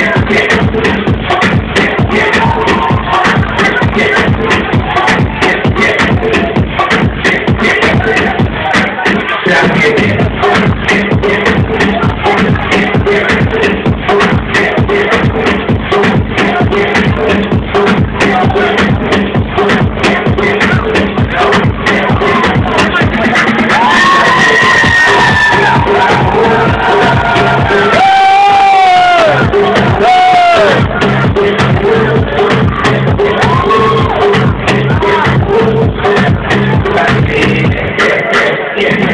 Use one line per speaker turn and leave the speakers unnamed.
yeah, yeah. tiene.